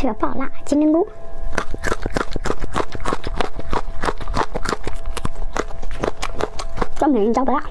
吃个爆辣金针菇。专门招不辣。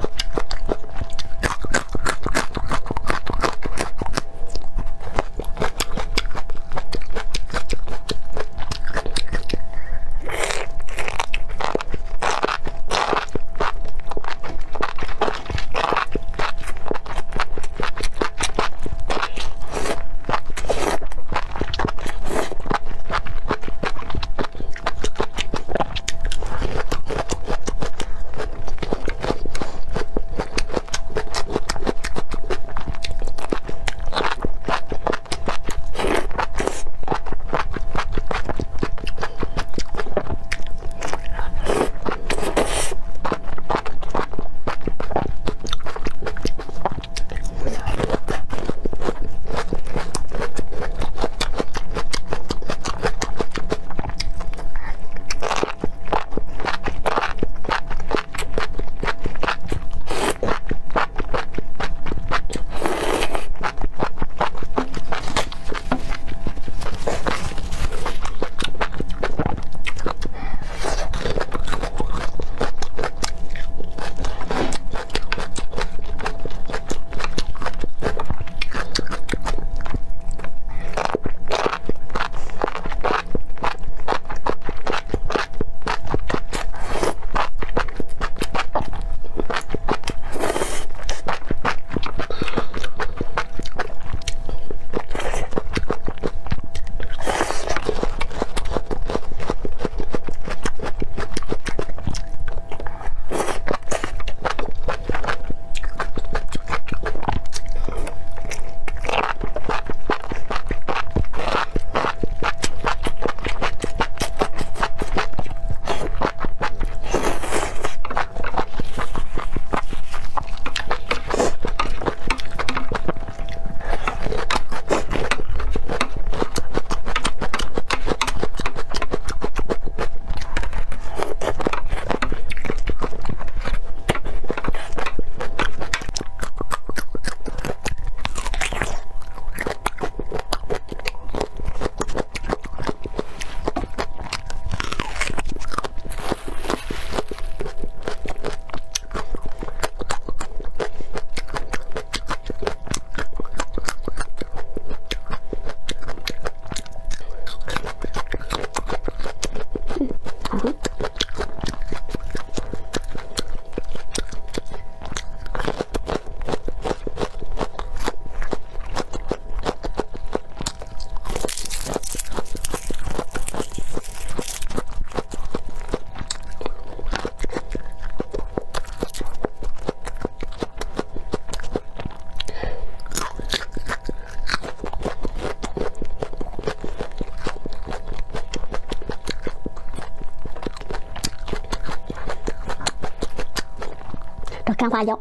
干花椒，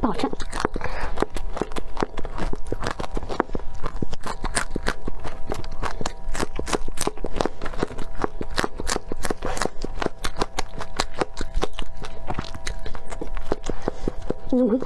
不好吃。嗯。